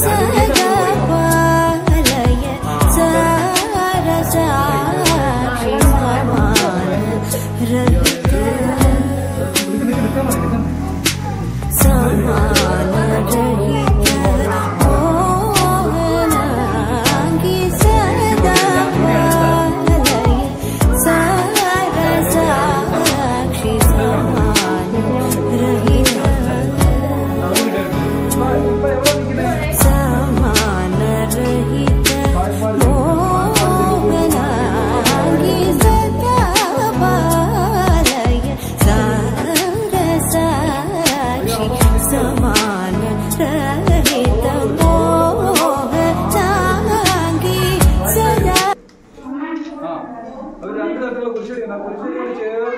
Rabbi 啊，两个那这个过去嘞，那过去过去。